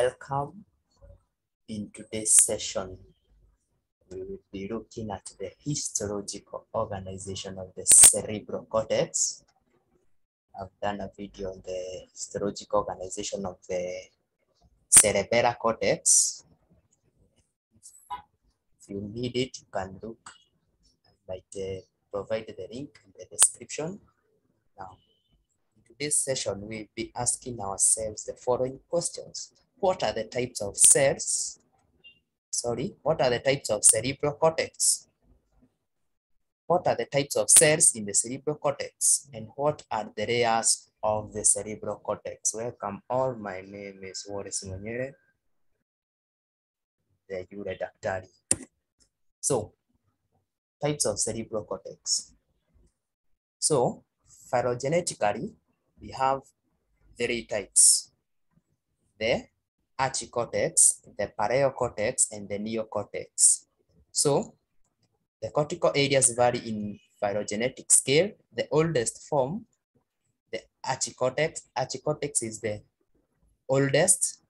Welcome. In today's session, we will be looking at the histological organization of the cerebral cortex. I've done a video on the histological organization of the cerebellar cortex. If you need it, you can look. I might uh, provide the link in the description. Now, in today's session, we'll be asking ourselves the following questions. What are the types of cells? Sorry, what are the types of cerebral cortex? What are the types of cells in the cerebral cortex? And what are the layers of the cerebral cortex? Welcome all, my name is Wallace Monyere, the Yule Daktari. So, types of cerebral cortex. So, phylogenetically, we have three types. The archicortex, the paracortex, and the neocortex. So, the cortical areas vary in phylogenetic scale. The oldest form, the archicortex. Archicortex is the oldest,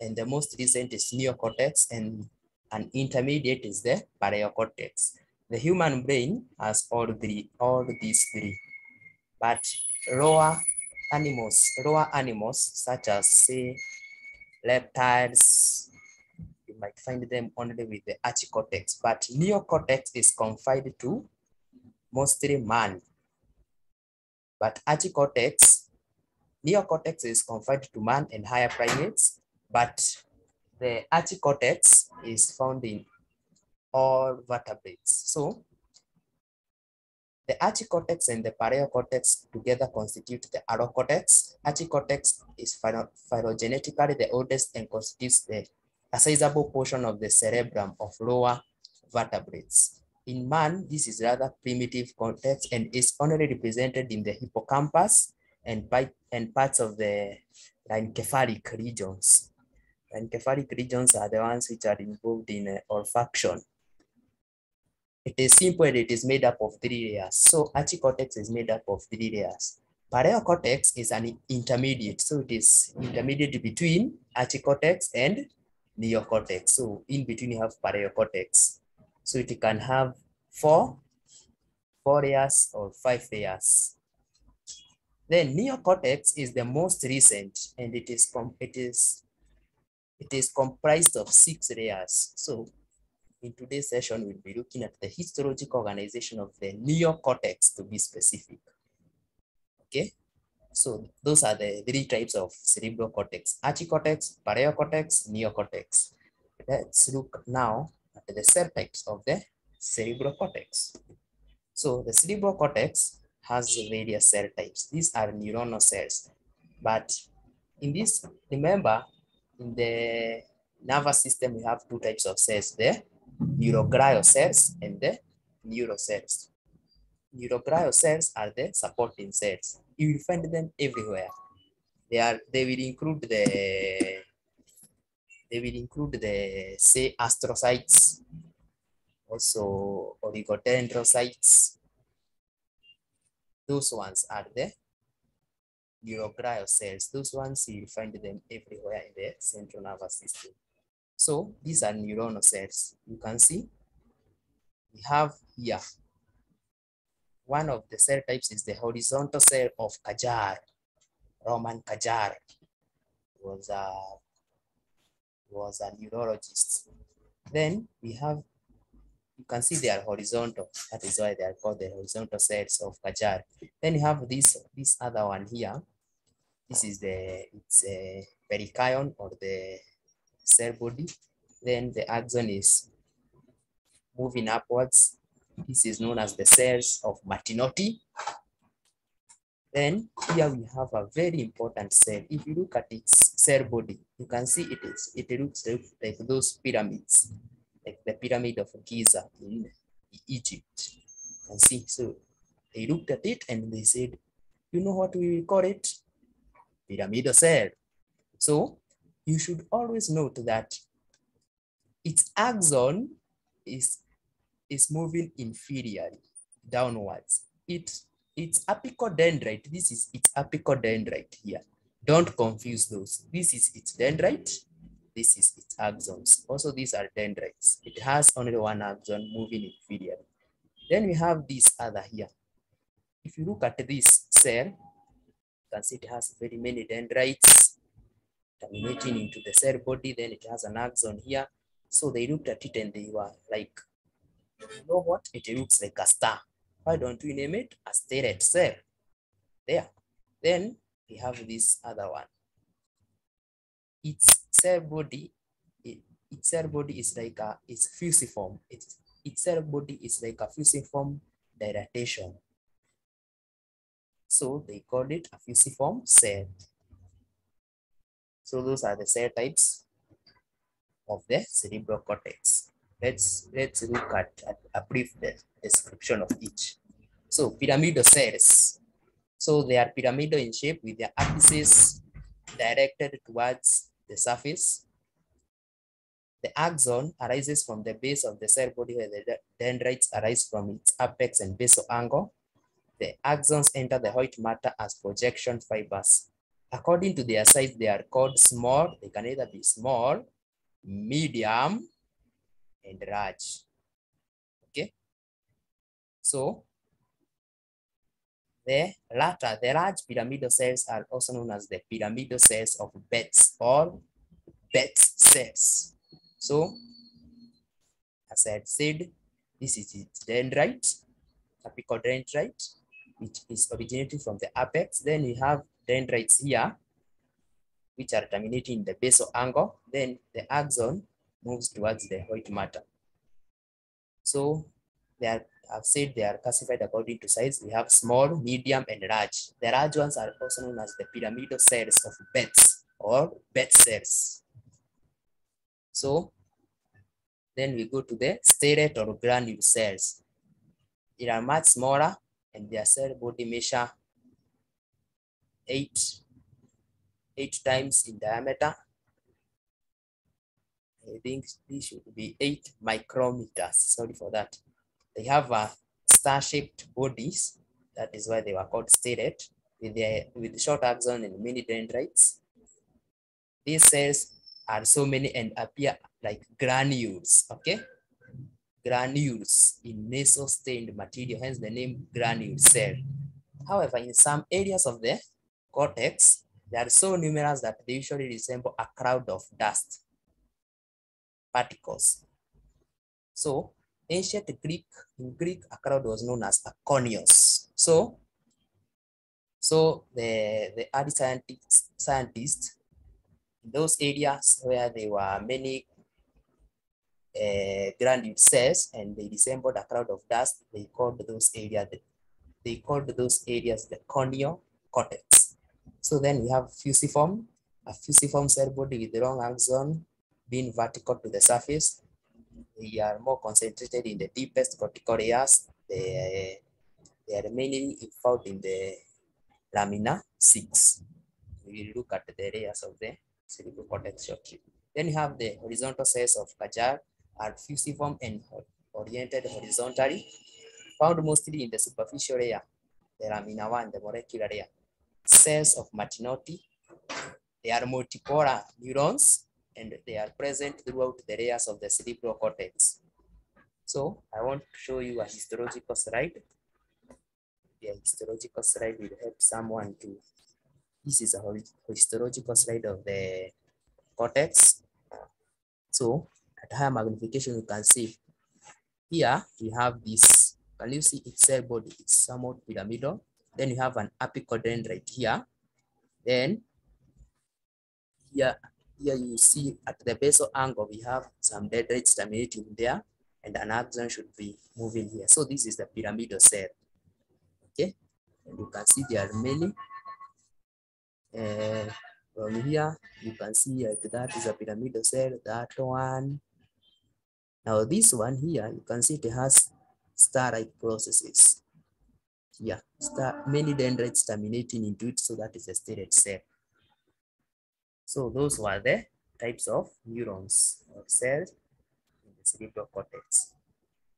and the most recent is neocortex, and an intermediate is the paracortex. The human brain has all three, all these three, but lower animals, lower animals such as say reptiles, you might find them only with the archicortex, but neocortex is confined to mostly man. But archicortex, neocortex is confined to man and higher primates, but the archicortex is found in all vertebrates. So the archicortex and the paracortex together constitute the allocortex. Archicortex is phylogenetically the oldest and constitutes the, a sizable portion of the cerebrum of lower vertebrates. In man, this is rather primitive cortex and is only represented in the hippocampus and, by, and parts of the encephalic regions. Encephalic regions are the ones which are involved in uh, olfaction. It is simple and it is made up of three layers. So archicortex is made up of three layers. Paracortex is an intermediate. So it is intermediate between archicortex and neocortex. So in between you have paracortex. So it can have four, four layers or five layers. Then neocortex is the most recent and it is, it is, it is comprised of six layers. So in today's session, we'll be looking at the histologic organization of the neocortex to be specific. Okay, so those are the three types of cerebral cortex, archicortex, paracortex, neocortex. Let's look now at the cell types of the cerebral cortex. So the cerebral cortex has various cell types. These are neuronal cells, but in this, remember, in the nervous system, we have two types of cells there cells and the neurocells. Cells are the supporting cells. You will find them everywhere. They are they will include the they will include the say astrocytes, also oligodendrocytes. Those ones are the neuroglial cells. Those ones you find them everywhere in the central nervous system. So these are neuronal cells. You can see we have here. One of the cell types is the horizontal cell of Cajal. Ramón Cajal was a, was a neurologist. Then we have, you can see they are horizontal. That is why they are called the horizontal cells of Cajal. Then you have this, this other one here. This is the, it's a perikaryon or the cell body. Then the axon is moving upwards. This is known as the cells of Martinotti. Then here we have a very important cell. If you look at its cell body, you can see it is it looks like those pyramids, like the pyramid of Giza in Egypt. You can see. So they looked at it and they said, you know what we call it? Pyramidal cell. So you should always note that its axon is, is moving inferiorly downwards. It, it's apical dendrite. This is its apical dendrite here. Don't confuse those. This is its dendrite this is its axons. Also, these are dendrites. It has only one axon moving inferiorly. Then we have this other here. If you look at this cell, you can see it has very many dendrites terminating into the cell body. Then it has an axon here. So they looked at it and they were like, you know what? It looks like a star. Why don't we name it a stellate cell? There. Then we have this other one. Its cell body, it, its cell body is like a, it's fusiform. It's, its cell body is like a fusiform dilatation. So they call it a fusiform cell. So those are the cell types of the cerebral cortex. Let's let's look at, at a brief description of each. So pyramidal cells. So they are pyramidal in shape with their apices directed towards the surface. The axon arises from the base of the cell body where the dendrites arise from its apex and basal angle. The axons enter the white matter as projection fibers. According to their size, they are called small. They can either be small, medium, and large. Okay. So the latter, the large pyramidal cells are also known as the pyramidal cells of Betz or Betz cells. So, as I had said, this is its dendrite, apical dendrite, which is originating from the apex. Then we have dendrites here, which are terminating in the basal angle. Then the axon moves towards the white matter. So they are, I've said they are classified according to size. We have small, medium, and large. The large ones are also known as the pyramidal cells of Betz or Betz cells. So then we go to the stellate or granule cells. They are much smaller and their cell body measure eight, eight times in diameter. I think this should be eight micrometers. Sorry for that. They have a star-shaped bodies. That is why they were called stellate with their with short axon and many dendrites. These cells are so many and appear like granules. Okay, granules in Nissl stained material, hence the name granule cell. However, in some areas of the cortex, they are so numerous that they usually resemble a cloud of dust particles. So ancient Greek, in Greek, a crowd was known as aconios. So, so the, the early scientists, scientists in those areas where there were many uh, granule cells and they resembled a cloud of dust, they called those areas, they called those areas the conio cortex. So then we have fusiform, a fusiform cell body with the long axon being vertical to the surface. They are more concentrated in the deepest cortical areas. They, they are mainly found in the lamina 6. We will look at the areas of the cerebral cortex shortly. Then you have the horizontal cells of Cajal are fusiform and oriented horizontally, found mostly in the superficial layer, the lamina 1, the molecular layer. Cells of Martinotti, they are multipolar neurons and they are present throughout the layers of the cerebral cortex. So I want to show you a histological slide. The histological slide will help someone to, this is a histological slide of the cortex. So at higher magnification, you can see here we have this, can you see its cell body? It's somewhat pyramidal. Then you have an apical dendrite here. Then here here you see at the basal angle, we have some dendrites terminating there and an axon should be moving here. So this is the pyramidal cell. Okay, and you can see there are many. Uh, from here, you can see like that is a pyramidal cell, that one. Now this one here, you can see it has star-like processes. Yeah, star, many dendrites terminating into it, so that is a stellate cell. So those were the types of neurons or cells in the cerebral cortex.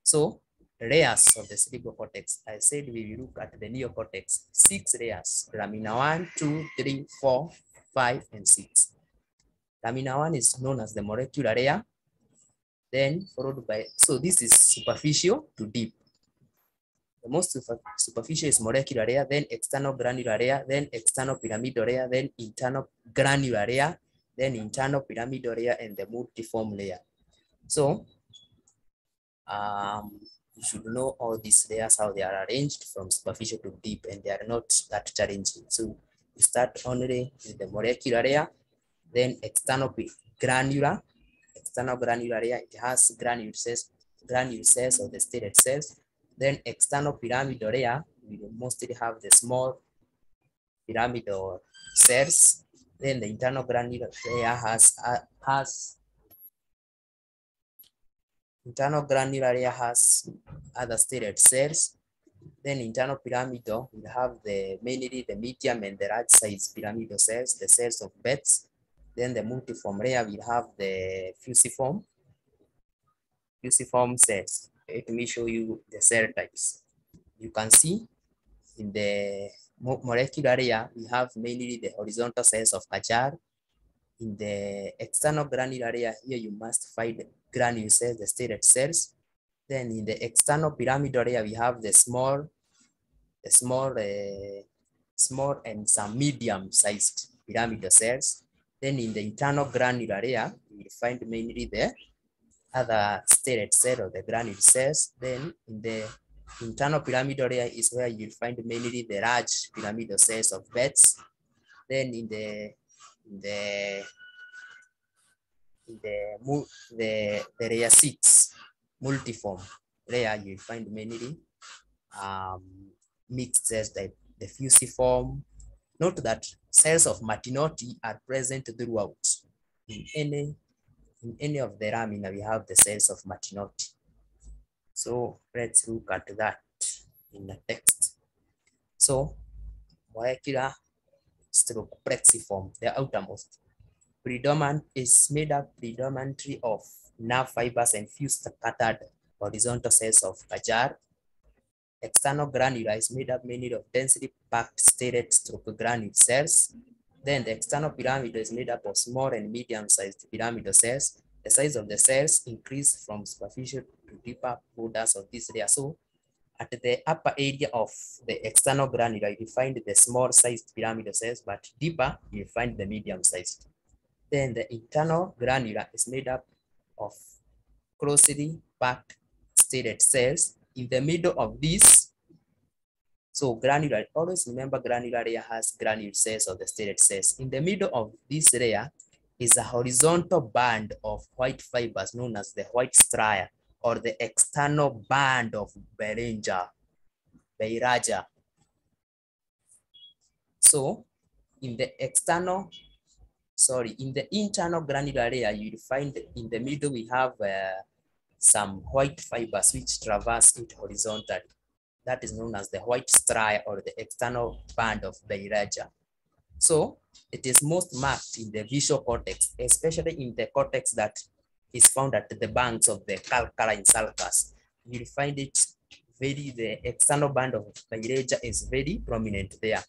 So layers of the cerebral cortex, I said we will look at the neocortex, six layers, lamina one, two, three, four, five, and six. Lamina one is known as the molecular layer, then followed by, so this is superficial to deep. The most superficial is molecular area, then external granular area, then external pyramidal layer, then internal granular layer, then internal pyramidal layer, and the multiform layer. So um, you should know all these layers, how they are arranged from superficial to deep, and they are not that challenging. So you start only with the molecular layer, then external granular, external granular layer, it has granule cells, granule cells or the stellate cells. Then external pyramidal layer, we mostly have the small pyramidal cells. Then the internal granular layer has, uh, has internal granular layer has other stellate cells. Then internal pyramidal, we have the mainly the medium and the large size pyramidal cells, the cells of Betz. Then the multiform layer will have the fusiform, fusiform cells. Let me show you the cell types. You can see in the molecular layer, we have mainly the horizontal cells of Cajal. In the external granular layer, here you must find granule cells, the stellate cells. Then in the external pyramidal layer, we have the small, the small, uh, small and some medium-sized pyramidal cells. Then in the internal granular layer, we find mainly the other stellate cell of the granule cells. Then in the internal pyramidal layer is where you'll find mainly the large pyramidal cells of Betz. Then in the in the in the the, the layer six multiform layer, you find mainly um, mixed cells the fusiform. Note that cells of Martinotti are present throughout. In any in any of the lamina, we have the cells of Martinotti. So let's look at that in the text. So molecular stroke plexiform, the outermost, predominant is made up predominantly of nerve fibers and few scattered horizontal cells of Cajal. External granular is made up mainly of densely packed stellate stroke granule cells. Then the external pyramid is made up of small and medium-sized pyramidal cells. The size of the cells increase from superficial to deeper borders of this layer. So at the upper area of the external granular, you find the small-sized pyramidal cells, but deeper, you find the medium-sized. Then the internal granular is made up of closely packed stellate cells. In the middle of this, so granular, always remember granular layer has granule cells or the stellate cells. In the middle of this layer is a horizontal band of white fibers known as the white stria or the external band of Baillarger, Baillarger. So in the external, sorry, in the internal granular layer, you'll find in the middle we have uh, some white fibers which traverse it horizontally. That is known as the white stria or the external band of Baillarger. So it is most marked in the visual cortex, especially in the cortex that is found at the banks of the calcarine sulcus. You'll find it very, the external band of Baillarger is very prominent there.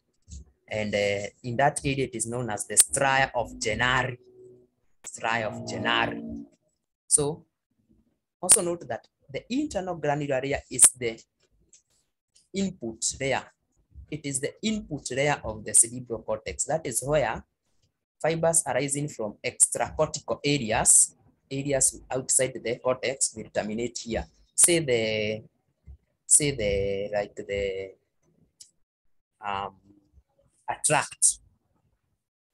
And uh, in that area, it is known as the stria of Gennari, stria of Gennari. So also note that the internal granular area is the input layer. It is the input layer of the cerebral cortex. That is where fibers arising from extracortical areas, areas outside the cortex will terminate here. Say the, say the, like the, um, attract,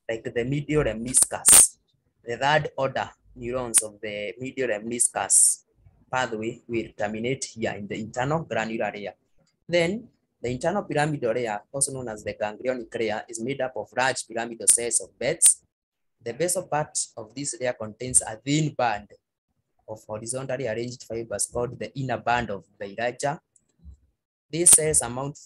like the medial lemniscus, the third order neurons of the medial lemniscus pathway will terminate here in the internal granular layer. Then the internal pyramidal layer, also known as the ganglionic layer, is made up of large pyramidal cells of Betz. The basal part of this layer contains a thin band of horizontally arranged fibers called the inner band of Baillarger. These cells amount,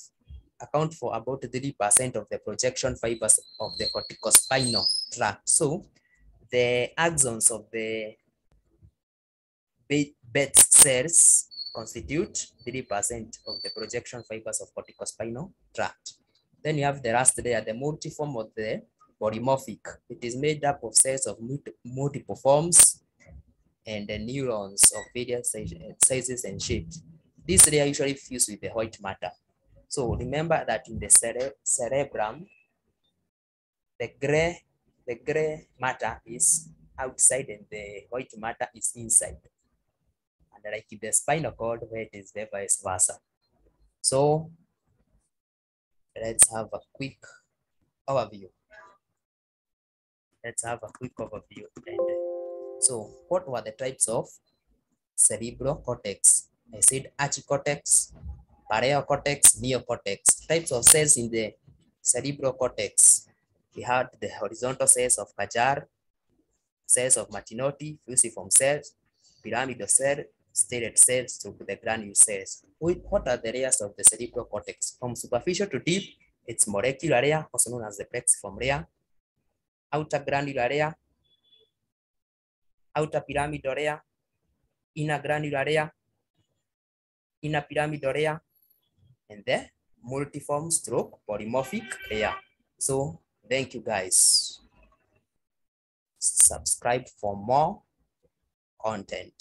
account for about 3% of the projection fibers of the corticospinal tract. So the axons of the Betz cells constitute 3% of the projection fibers of corticospinal tract. Then you have the last layer, the multiform of the polymorphic. It is made up of cells of multiple forms and the neurons of various sizes and shapes. This layer usually fused with the white matter. So remember that in the cere cerebrum, the gray, the gray matter is outside and the white matter is inside. Like the spinal cord, where it is the vice versa. So let's have a quick overview. Let's have a quick overview. And so what were the types of cerebral cortex? I said archicortex, paracortex, neocortex. Types of cells in the cerebral cortex. We had the horizontal cells of Cajal, cells of Martinotti, fusiform cells, pyramidal cell, stellate cells to the granule cells. What are the layers of the cerebral cortex? From superficial to deep, it's molecular layer, also known as the plexiform layer, outer granular layer, outer pyramidal layer, inner granular layer, inner pyramidal layer, and the multiform stroke polymorphic layer. So thank you guys. Subscribe for more content.